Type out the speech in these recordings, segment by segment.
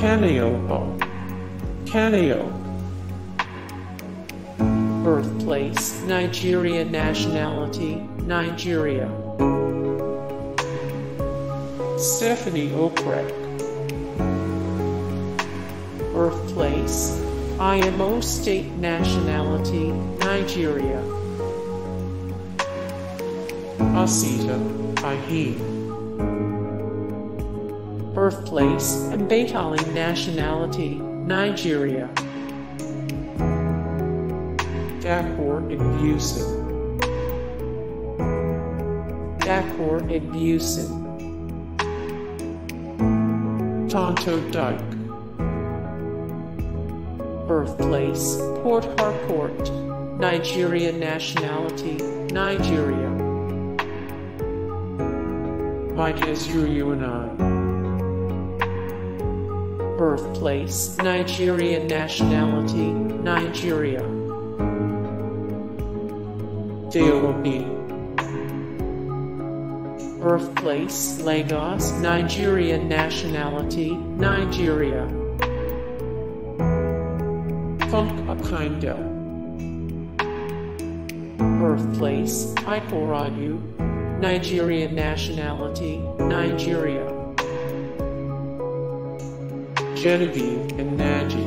Kanayo. Kanayo. Birthplace, Nigeria Nationality, Nigeria. Stephanie Okereke. Birthplace, IMO State Nationality, Nigeria. Osita Iheme. Birthplace, and Mbaitoli Nationality, Nigeria. Dakore Egbuson. Dakore Egbuson. Tonto Dikeh. Birthplace, Port Harcourt, Nigeria Nationality, Nigeria. Mike is you, you and I. Birthplace, Nigeria Nationality, Nigeria. Deobi. Birthplace, Lagos, Nigeria Nationality, Nigeria. Funke Akindele. Birthplace, Ikorodu, Nigerian Nationality, Nigeria. Genevieve Nnaji.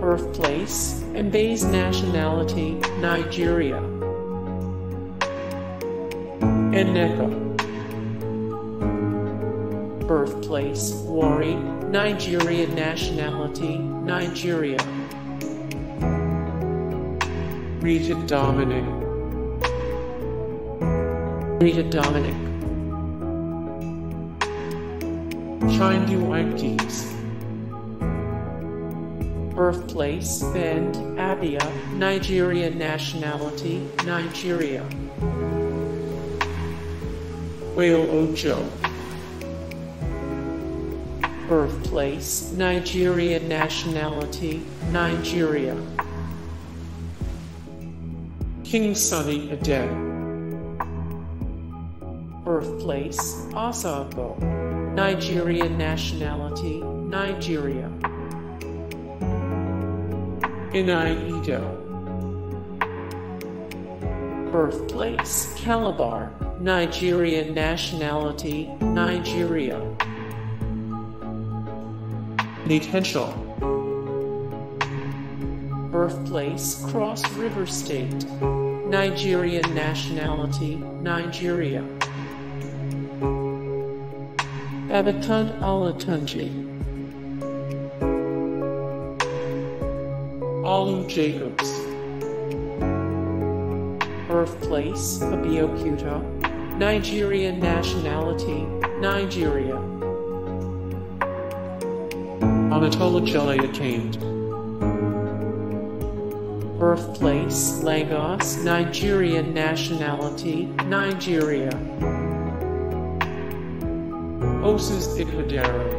Birthplace, Mbaise Nationality, Nigeria. Nneka. Birthplace, Warri, Nigerian Nationality, Nigeria. Rita Dominic. Rita Dominic. Chindi Wankis. Birthplace, Bende, Abia, Nigerian Nationality, Nigeria. Wale Ojo Birthplace, Nigerian Nationality, Nigeria. King Sunny Aden. Birthplace, Asago, Nigerian Nationality, Nigeria. Ini Edo. Birthplace, Calabar, Nigerian Nationality, Nigeria. Henshaw. Birthplace, Cross River State, Nigerian Nationality, Nigeria. Babatunde Olatunji. Olu Jacobs. Birthplace, Abeokuta, Nigerian Nationality, Nigeria. Anatola Jelly attained. Birthplace, Lagos, Nigerian Nationality, Nigeria. Osas Ighodaro.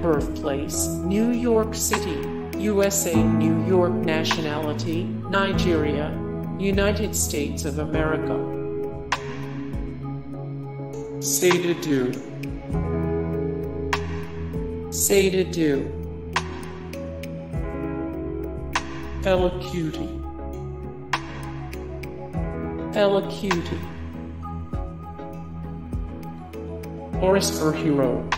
Birthplace, New York City, USA, New York Nationality, Nigeria, United States of America. Seda Do. Seda Du. Fela Kuti. Kuti. Oris Erhuero.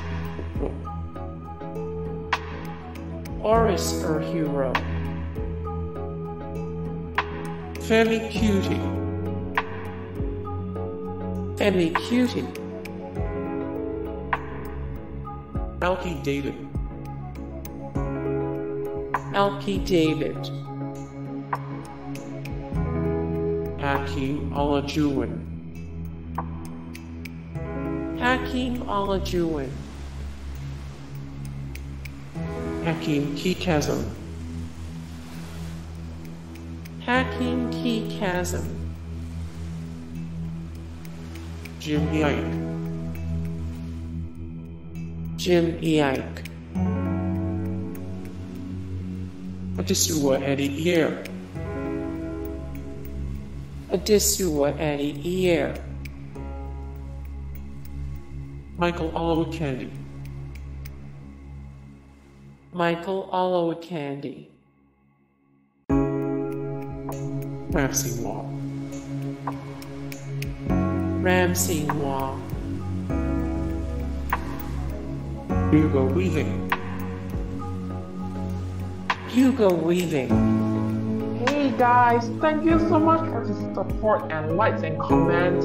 Oris Erhuero. Femi Kuti. Femi Kuti. Alki David. Alki David. Aki Olajuwon. Hakeem Olajuwon. Hakim Kikazam. Hakim Key Chasm. Jim Iyke. Jim Iyke. Adesuwa Addy Iyare. Adesuwa Addy Iyare. Michael Olowokandi. Michael Olowokandi. Ramsey Wall. Ramsey Wall. Hugo Weaving. Hugo Weaving. Hey guys, thank you so much for the support and likes and comments